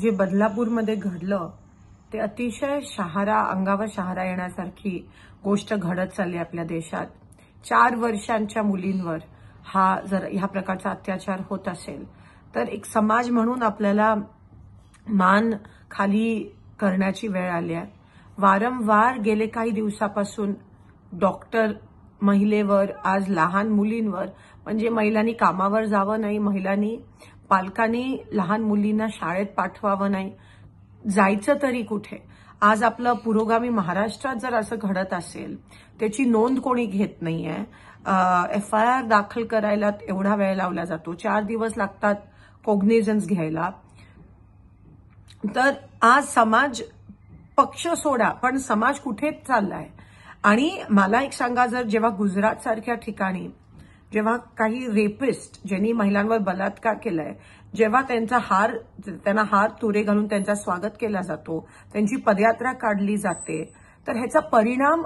जे बदलापूरमध्ये घडलं ते अतिशय शहारा अंगावर शहारा येण्यासारखी गोष्ट घडत चालली आपल्या देशात. चार वर्षांच्या मुलींवर हा जर ह्या प्रकारचा अत्याचार होत असेल तर एक समाज म्हणून आपल्याला मान खाली करण्याची वेळ आली आहे. वारंवार गेले काही दिवसापासून डॉक्टर महिलेवर आज लहान मुलींवर म्हणजे महिलांनी कामावर जावं नाही महिलांनी पालकांनी लहान मुलींना शाळेत पाठवावं नाही. जायचं तरी कुठे? आज आपलं पुरोगामी महाराष्ट्रात जर असं घडत असेल त्याची नोंद कोणी घेत नाहीये. एफ आय आर दाखल करायला एवढा वेळ लावला जातो. चार दिवस लागतात कोग्निझन्स घ्यायला. तर आज समाज पक्ष सोडा पण समाज कुठेच चाललाय? आणि मला एक सांगा जर जेव्हा गुजरात सारख्या ठिकाणी जेव्हा काही रेपिस्ट ज्यांनी महिलांवर बलात्कार केलाय जेव्हा त्यांचा हार त्यांना हार तुरे घालून त्यांचा स्वागत केला जातो त्यांची पदयात्रा काढली जाते तर ह्याचा परिणाम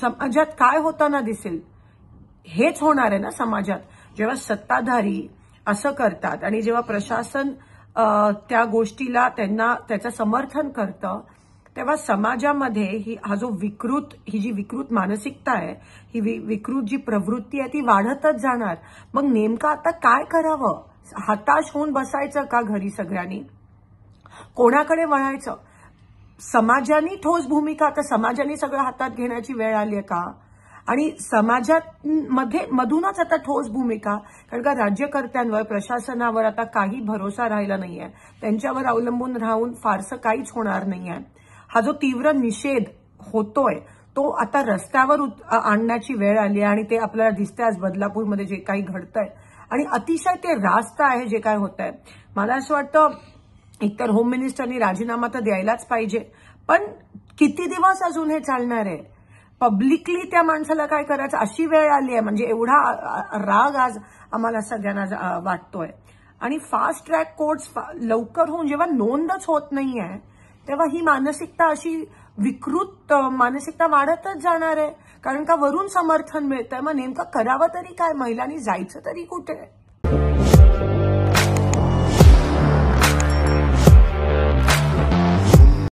समाजात काय होताना दिसेल? हेच होणार आहे ना समाजात. जेव्हा सत्ताधारी असं करतात आणि जेव्हा प्रशासन त्या गोष्टीला त्यांना त्याचं समर्थन करतं तेव्हा समाजामध्ये ही हा जो विकृत ही जी विकृत मानसिकता आहे ही विकृत जी प्रवृत्ती आहे ती वाढतच जाणार. मग नेमकं आता काय करावं? हताश होऊन बसायचं का घरी सगळ्यांनी? कोणाकडे वळायचं? समाजाने ठोस भूमिका तर समाजाने सगळं हातात घेण्याची वेळ आली आहे का? आणि समाजात मध्ये मधूनच आता ठोस भूमिका कारण का राज्यकर्त्यांवर प्रशासनावर आता काही भरोसा राहिला नाहीये. त्यांच्यावर अवलंबून राहून फारसं काहीच होणार नाहीये. हा जो तीव्र निषेध होतोय तो आता रस्त्यावर आणण्याची वेळ आली आहे आणि ते आपल्याला दिसतंय आज बदलापूरमध्ये जे काही घडतंय. आणि अतिशय ते रास्त आहे जे काय होत आहे मला असं वाटतं एकतर होम मिनिस्टरनी राजीनामा तर द्यायलाच पाहिजे पण किती दिवस अजून हे चालणार आहे? पब्लिकली त्या माणसाला काय करायचं? अशी वेळ आली आहे. म्हणजे एवढा राग आज आम्हाला सगळ्यांना वाटतोय. आणि फास्ट ट्रॅक कोर्ट्स लवकर होऊन जेव्हा नोंदच होत नाहीये तेव्हा ही मानसिकता अशी विकृत मानसिकता वाढतच जाणार आहे. कारण का वरून समर्थन मिळतंय. मग नेमकं करावं तरी काय? महिलांनी जायचं तरी कुठे?